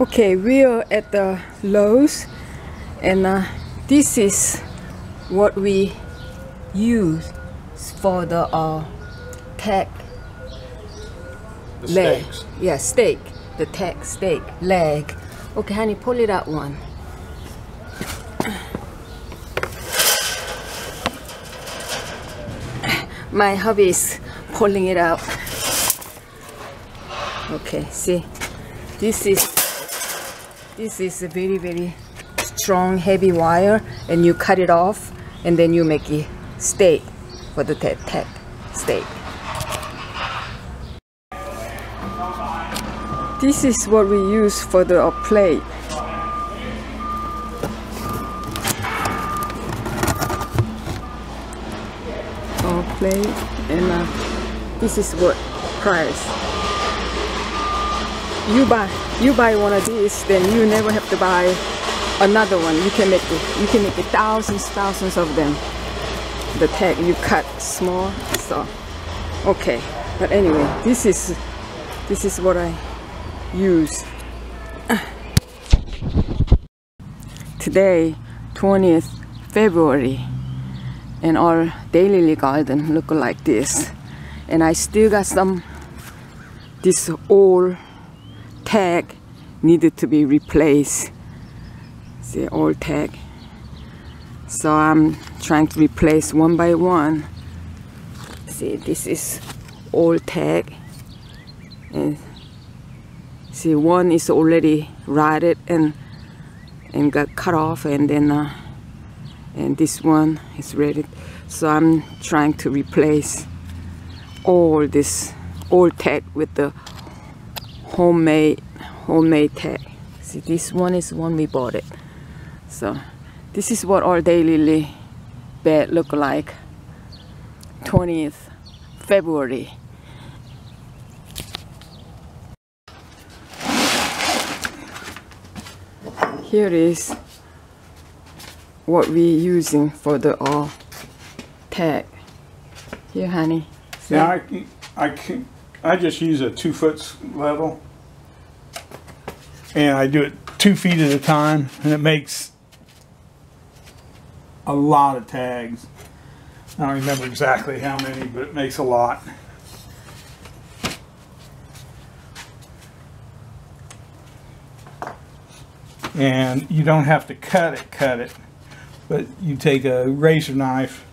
Okay, we are at the Lowe's, and uh, this is what we use for the uh, tag The leg. stakes. Yeah, stake. The tag stake leg. Okay, honey, pull it out one. My hubby is pulling it out. Okay, see, this is this is a very very strong heavy wire, and you cut it off, and then you make it stake for the tag tag stake. This is what we use for the uh, plate. Our plate, and uh, this is what price. You buy you buy one of these, then you never have to buy another one. You can make it. You can make it thousands, thousands of them. The tag you cut small, so okay. But anyway, this is this is what I use. Today, 20th February, and our dahlia garden look like this. And I still got some this old tag needed to be replaced. The old tag. So I'm trying to replace one by one. See, this is old tag. And see, one is already rotted and and got cut off, and then uh, and this one is ready. So I'm trying to replace all this old tag with the homemade homemade tag. See, this one is one we bought it. So this is what our dahlia bed look like. 20th February. Here is what we're using for the uh, tag. Here, honey. See? Now I, I can, I just use a two foot level. And I do it two feet at a time and it makes a lot of tags. I don't remember exactly how many, but it makes a lot. And you don't have to cut it, cut it, but you take a razor knife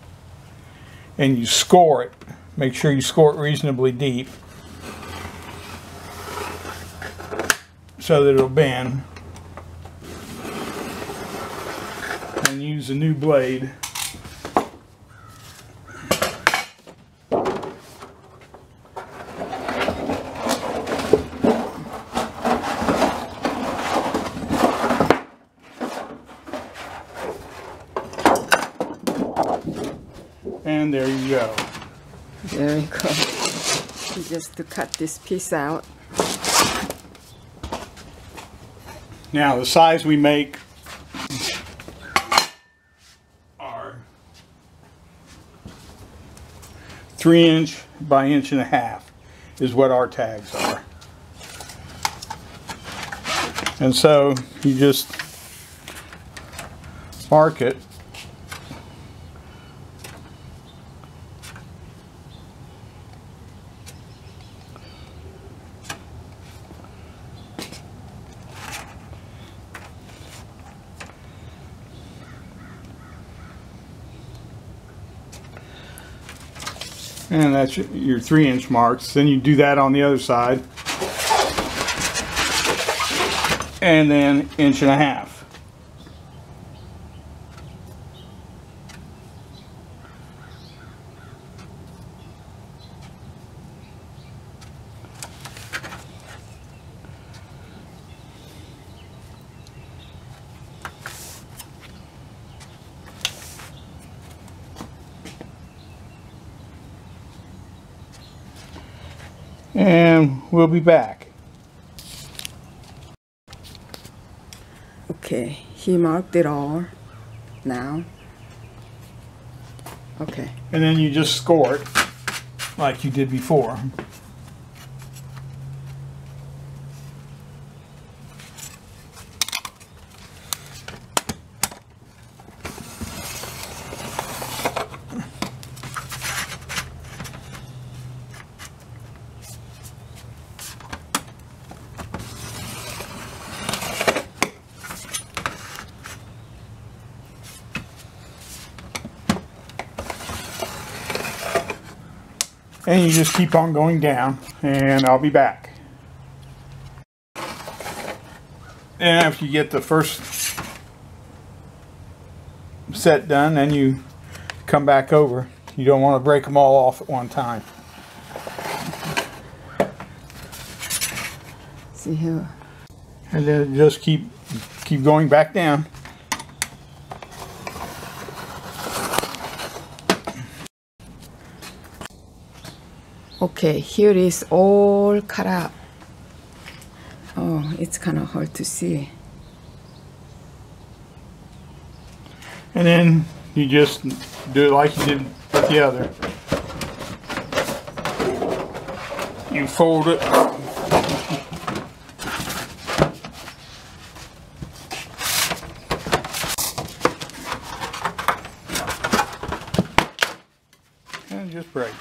and you score it. Make sure you score it reasonably deep so that it'll bend. And use a new blade. And there you go. There you go. Just to cut this piece out. Now the size we make are three inch by inch and a half is what our tags are. And so you just mark it and that's your- three inch marks. Then you do that on the other side. And then inch and a half. And we'll be back. Okay, he marked it all now. Okay, And then you just score it like you did before. And you just keep on going down and I'll be back. And after you get the first set done, then you come back over. You don't want to break them all off at one time. See here. And then just keep keep going back down. Okay, here is all cut up. Oh, it's kind of hard to see. And then you just do it like you did with the other. You fold it. And it just breaks.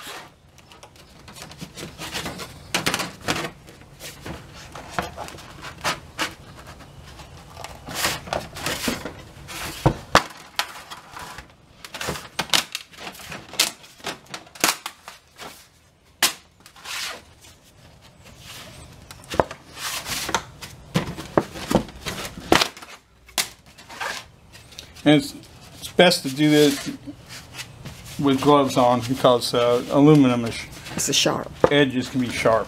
And it's, it's best to do this with gloves on because uh, aluminum is, It's a sharp. edges can be sharp.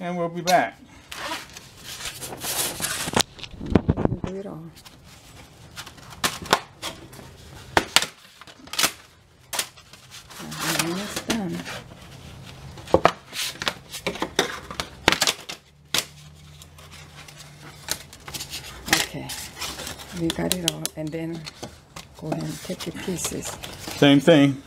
And we'll be back. Do it all. Almost done. Okay, we got it all, and then go ahead and take your pieces. Same thing.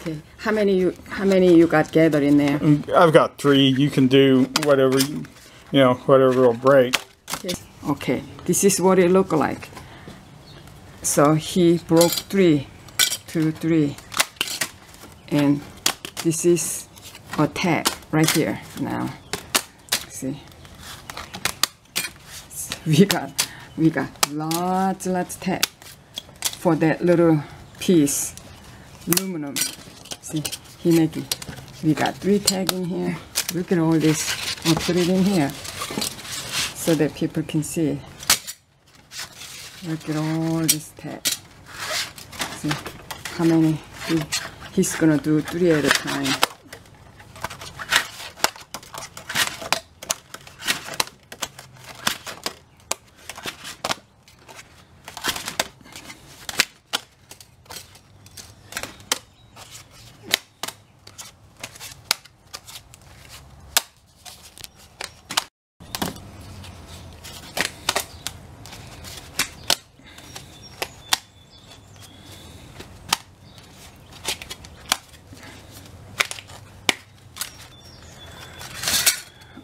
Okay, how many you how many you got gathered in there? I've got three. You can do whatever, you you know, whatever will break. Okay. Okay, this is what it looked like. So he broke three, two, three, and this is a tag right here now. See, we got we got lots lots tag for that little piece, aluminum. See, he make it. We got three tag in here. Look at all this. I'll put it in here so that people can see. Look at all this tag. See how many he, he's gonna do three at a time.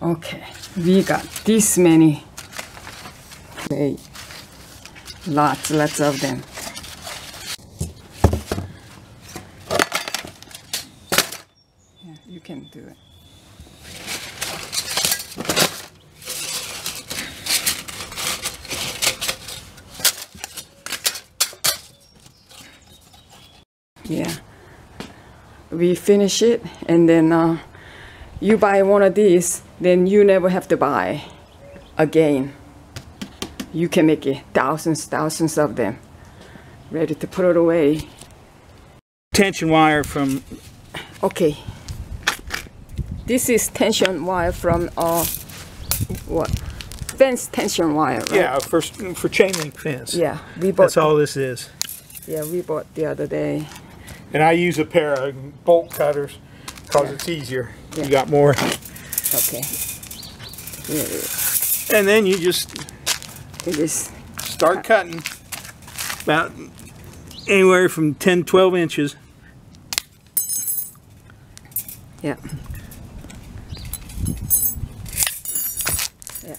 Okay, we got this many clay. Lots, lots of them. Yeah, you can do it. Yeah. We finish it and then uh, you buy one of these, then you never have to buy again. You can make it thousands, thousands of them, ready to put it away. Tension wire from Okay. This is tension wire from uh, what? Fence tension wire, right? yeah for for chain link fence. Yeah, we bought. That's all this is. Yeah, we bought the other day. And I use a pair of bolt cutters because it's easier. Yeah. You got more. Okay. And then you just It is. start cutting about anywhere from 10, 12 inches. Yeah. Yeah.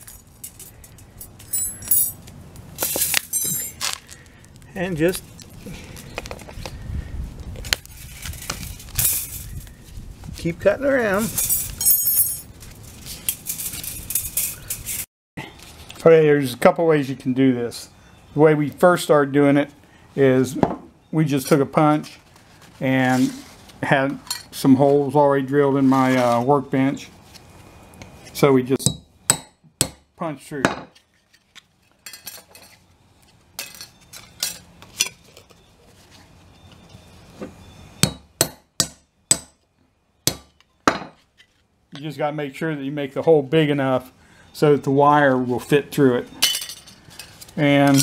and just keep cutting around. Okay, there's a couple ways you can do this. The way we first started doing it is we just took a punch and had some holes already drilled in my uh, workbench. So we just punch through. You just got to make sure that you make the hole big enough so that the wire will fit through it. And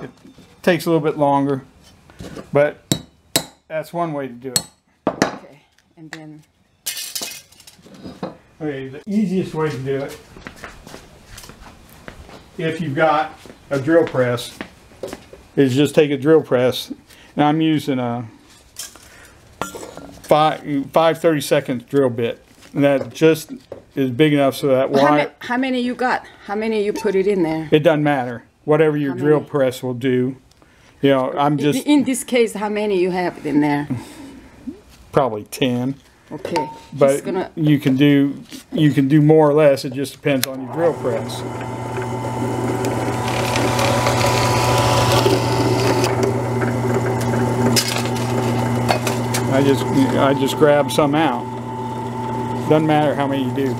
it takes a little bit longer, but that's one way to do it. Okay, and then Okay, the easiest way to do it, if you've got a drill press, is just take a drill press. Now I'm using a five, five 30 seconds drill bit. And that just is big enough so that how, ma- wire, how many you got? How many you put it in there? it doesn't matter. Whatever your drill many? press will do. You know, I'm just in this case, how many you have in there? probably 10. Okay, But just gonna you can do you can do more or less. It just depends on your drill press. I just I just grab some out. Doesn't matter how many you do.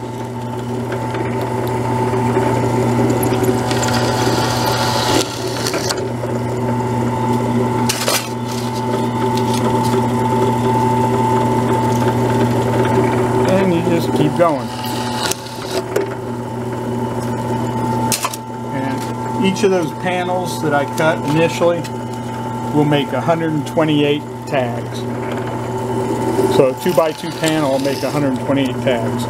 And you just keep going. And each of those panels that I cut initially will make 128 tags. So a 2 by 2 panel will make 128 tags.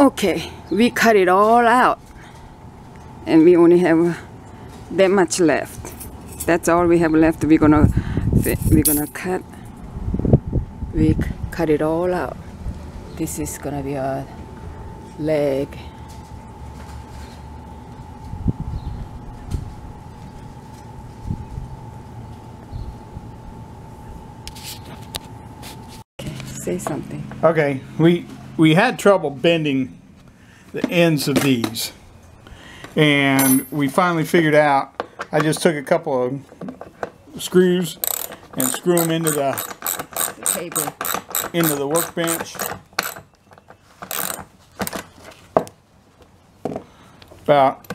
Okay, we cut it all out, and we only have that much left. That's all we have left. We're gonna we're gonna cut. We cut it all out. This is gonna be our leg. Okay, say something. Okay, we we had trouble bending the ends of these, and we finally figured out. I just took a couple of screws and screw them into the Table. into the workbench. About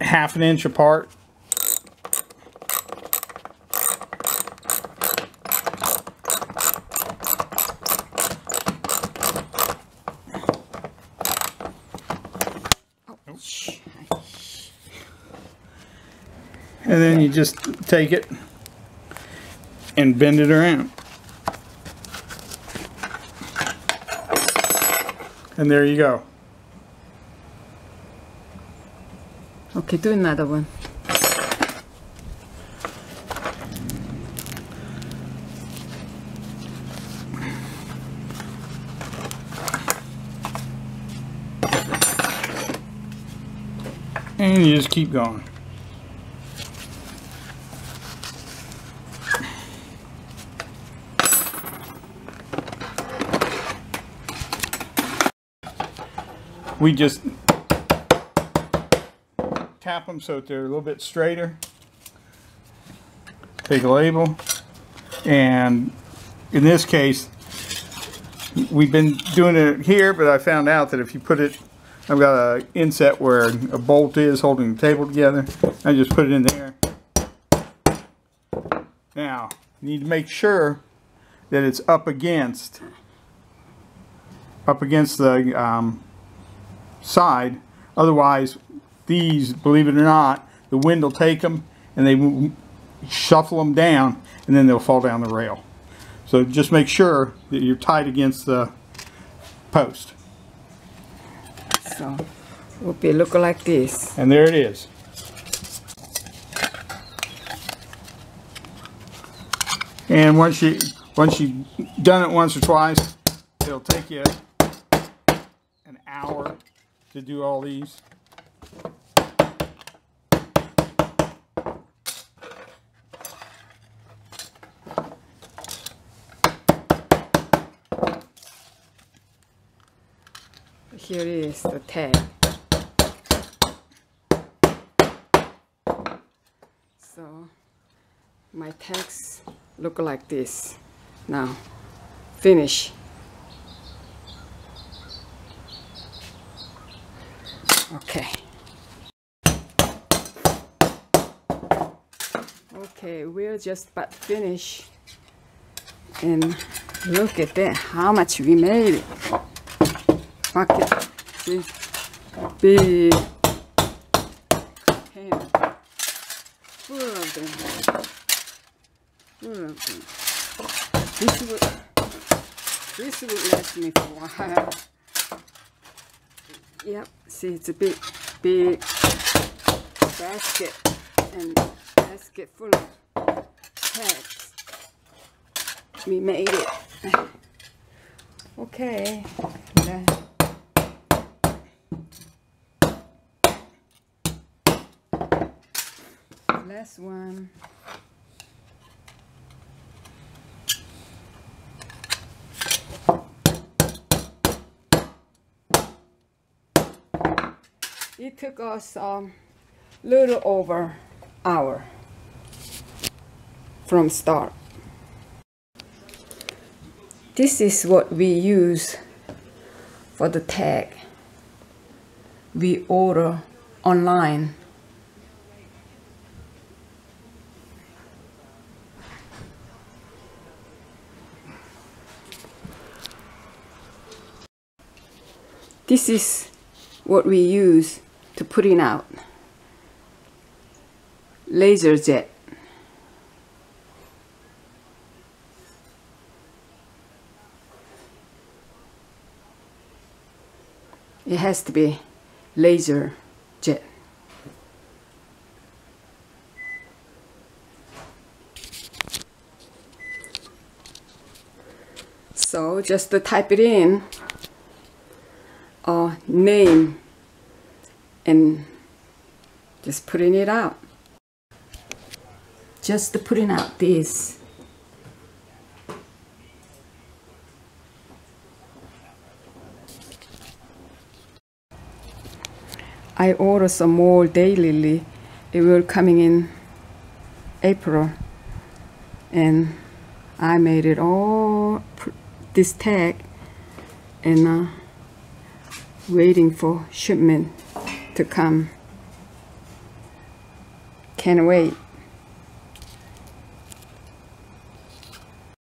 half an inch apart. And then you just take it and bend it around. And there you go. Okay, do another one. And you just keep going. We just tap them so that they're a little bit straighter. Take a label. And in this case, we've been doing it here, but I found out that if you put it, I've got a inset where a bolt is holding the table together. I just put it in there. Now, you need to make sure that it's up against, up against the um, side. Otherwise, these, believe it or not, the wind will take them and they will shuffle them down and then they'll fall down the rail. So just make sure that you're tight against the post. So, it will be look like this. And there it is. And once you once you've done it once or twice, it'll take you an hour to do all these. Here is the tag. So my tags look like this. Now finish. Okay. Okay, we're just about finish. And look at that, how much we made. Bucket, see, big pan, full of them, full of them. This would, this would last me for a while. Yep, see, it's a big, big basket and basket full of tags. We made it. Okay. Last one. It took us a um, little over hour from start. This is what we use for the tag. We order online. This is what we use to put it out. Laser jet. It has to be laser jet. So just to type it in, uh, name, and just putting it out. Just to putting out this. I order some more dahlia. It will coming in April, and I made it all this tag, and uh, waiting for shipment to come. Can't wait.